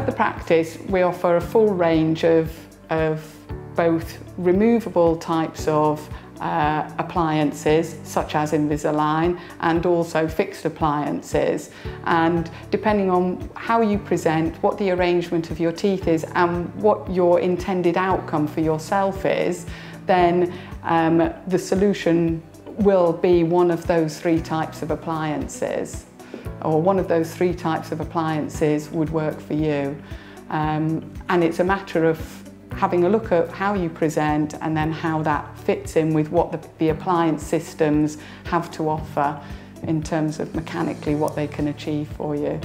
practice, we offer a full range of, of both removable types of uh, appliances such as Invisalign and also fixed appliances. And depending on how you present, what the arrangement of your teeth is and what your intended outcome for yourself is then um, the solution will be one of those three types of appliances or one of those three types of appliances would work for you. Um, and it's a matter of having a look at how you present and then how that fits in with what the, the appliance systems have to offer in terms of mechanically what they can achieve for you.